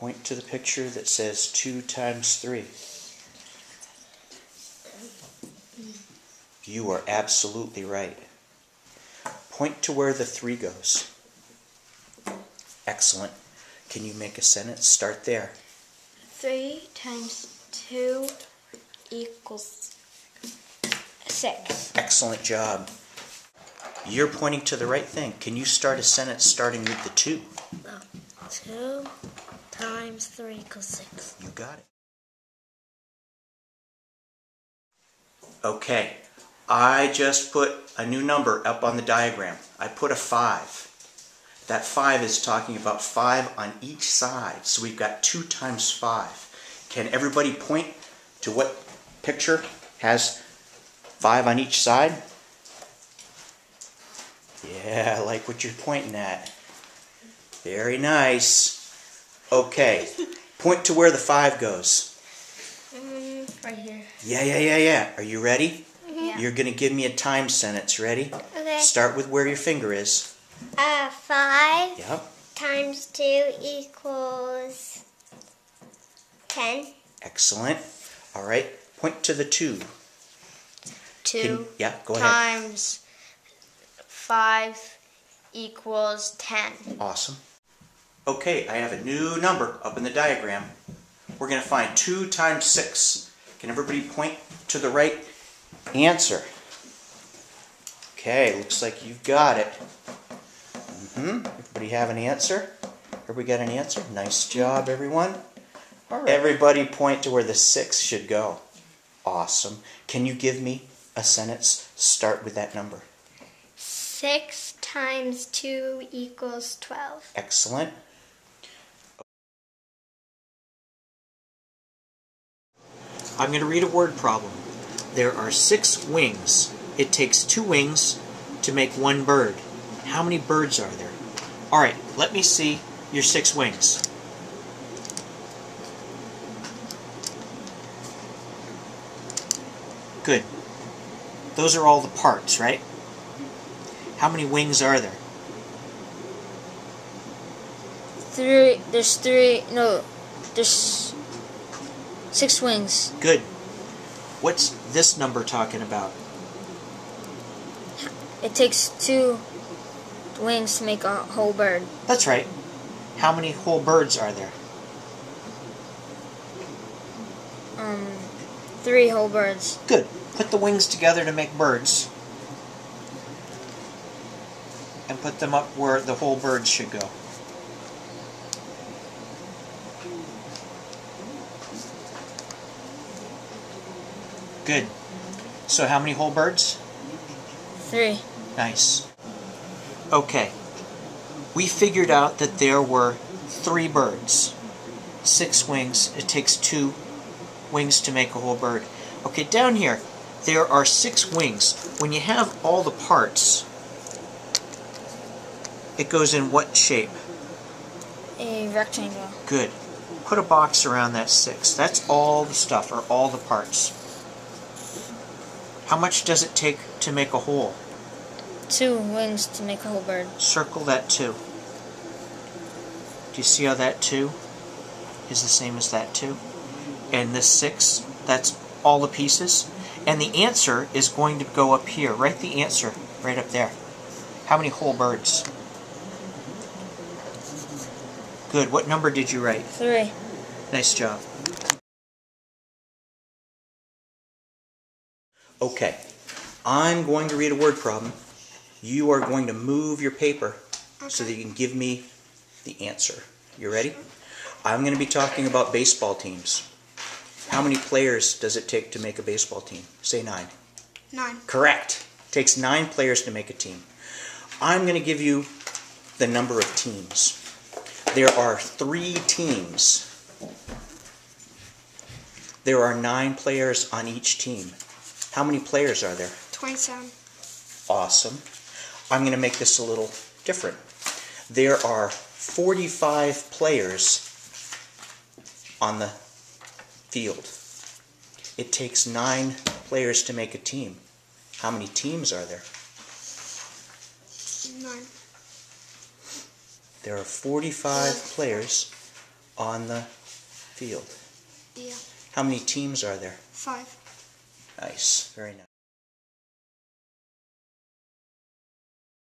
Point to the picture that says 2 times 3. You are absolutely right. Point to where the 3 goes. Excellent. Can you make a sentence? Start there. 3 times 2 equals 6. Excellent job. You're pointing to the right thing. Can you start a sentence starting with the 2? 2 times 3 equals 6. You got it. Okay, I just put a new number up on the diagram. I put a 5. That 5 is talking about 5 on each side. So we've got 2 times 5. Can everybody point to what picture has 5 on each side? Yeah, I like what you're pointing at. Very nice. Okay, point to where the 5 goes. Mm, right here. Yeah, yeah, yeah, yeah. Are you ready? Yeah. You're going to give me a time sentence. Ready? Okay. Start with where your finger is. Uh, 5 Yep. times 2 equals 10. Excellent. All right. Point to the 2. 2 Can- yeah, go ahead. times 5 equals 10. Awesome. Okay, I have a new number up in the diagram. We're going to find 2 times 6. Can everybody point to the right answer? Okay, looks like you've got it. hmm Everybody have an answer? Everybody got an answer? Nice job, everyone. All right. Everybody point to where the 6 should go. Awesome. Can you give me a sentence? Start with that number. 6 times 2 equals 12. Excellent. I'm going to read a word problem. There are six wings. It takes two wings to make one bird. How many birds are there? All right, let me see your six wings. Good. Those are all the parts, right? How many wings are there? Three, there's three, no, there's six wings. Good. What's this number talking about? It takes two wings to make a whole bird. That's right. How many whole birds are there? Um, three whole birds. Good. Put the wings together to make birds. And put them up where the whole birds should go. Good. So how many whole birds? Three. Nice. Okay. We figured out that there were three birds. Six wings. It takes two wings to make a whole bird. Okay, down here, there are six wings. When you have all the parts, it goes in what shape? A rectangle. Good. Put a box around that six. That's all the stuff, or all the parts. How much does it take to make a whole? Two wings to make a whole bird. Circle that 2. Do you see how that 2 is the same as that 2? And this 6, that's all the pieces. And the answer is going to go up here. Write the answer right up there. How many whole birds? Good. What number did you write? Three. Nice job. Okay. I'm going to read a word problem. You are going to move your paper so that you can give me the answer. You ready? I'm going to be talking about baseball teams. How many players does it take to make a baseball team? Say nine. 9. Correct. It takes nine players to make a team. I'm going to give you the number of teams. There are three teams. There are nine players on each team. How many players are there? 27. Awesome. I'm going to make this a little different. There are 45 players on the field. It takes nine players to make a team. How many teams are there? 9. There are 45 players on the field? Yeah. How many teams are there? Five. Nice, very nice.